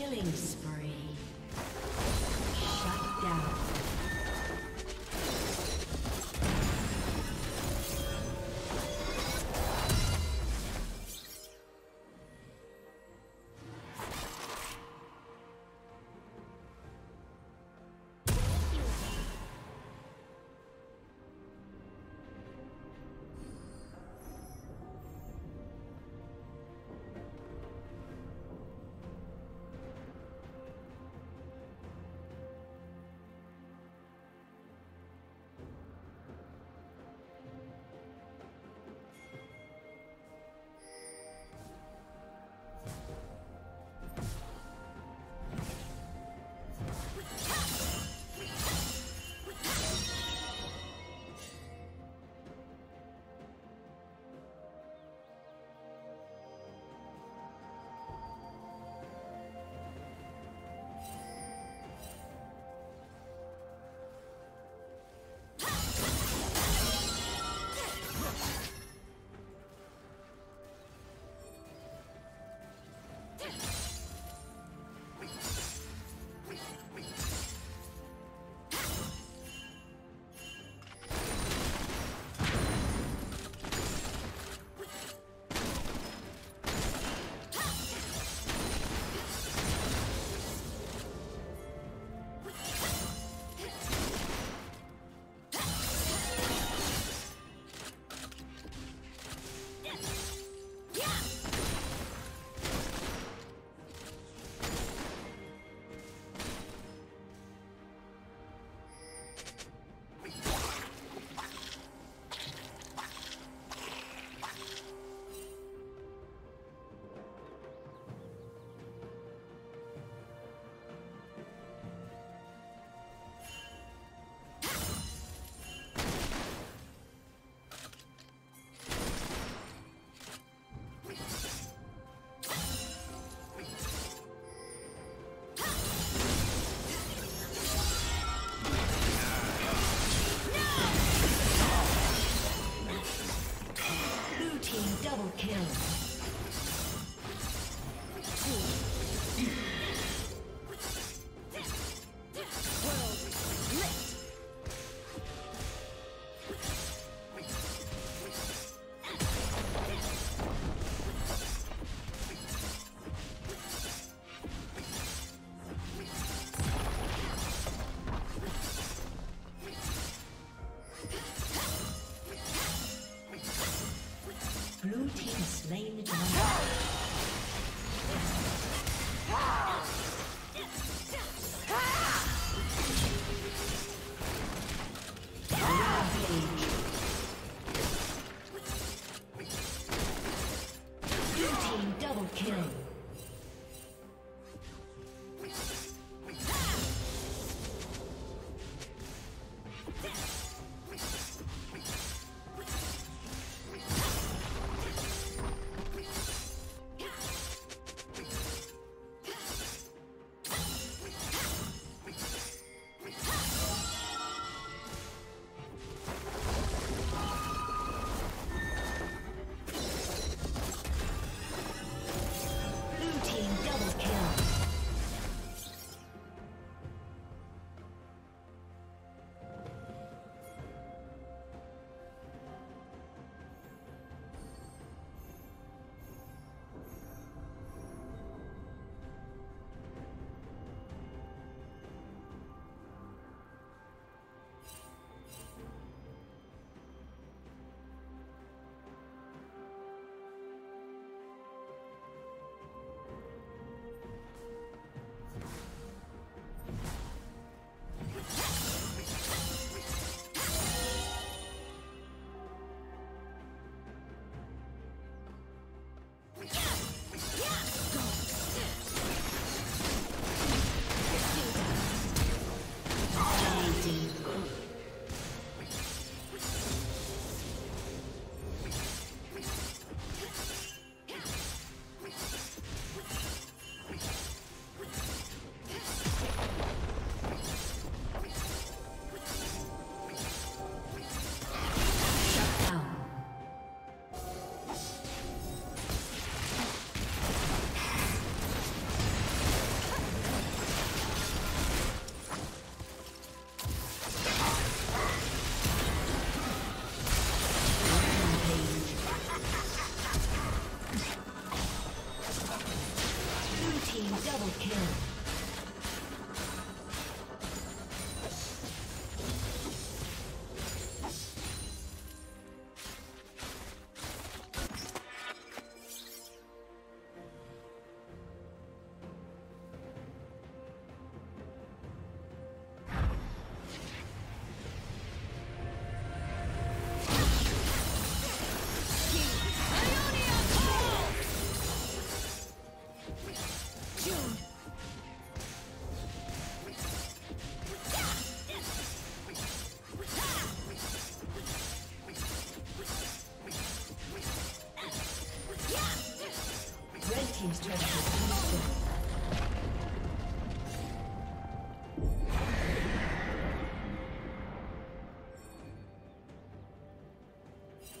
Killing spree.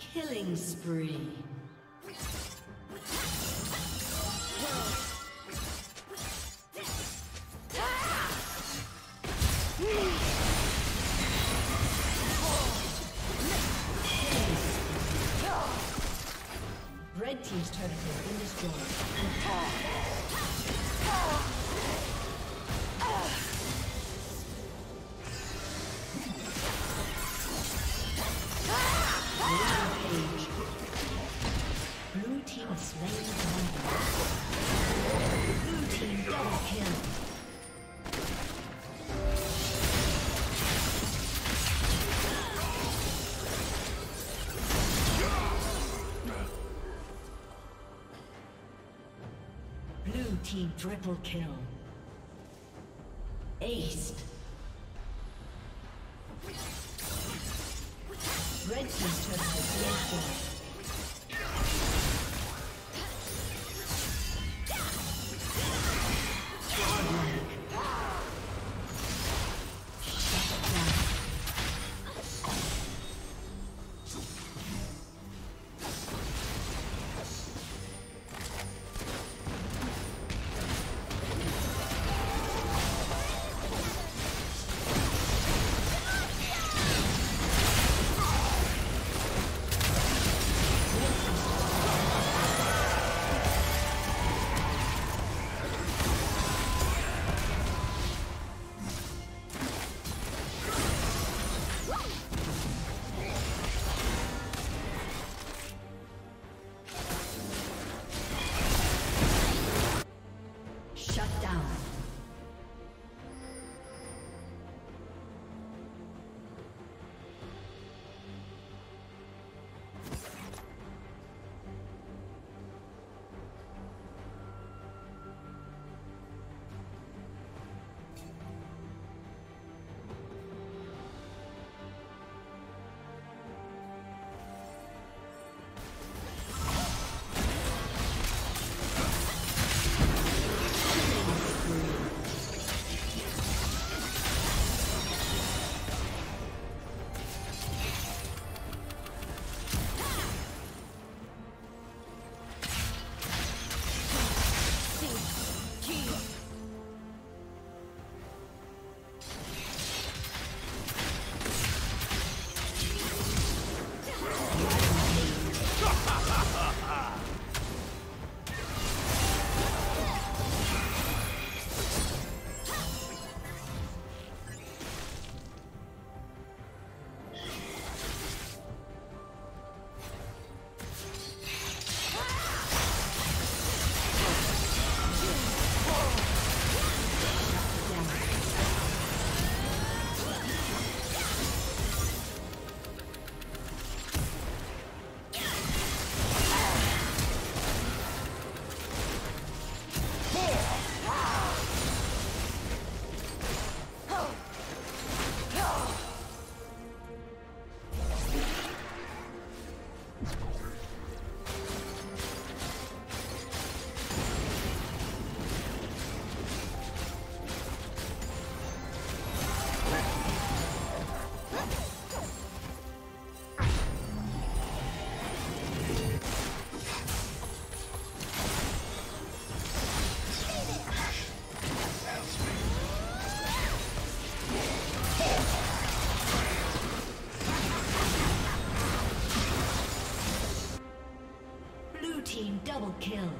Killing spree. Red Team's turret has been destroyed. Triple kill. Aced. Double kill.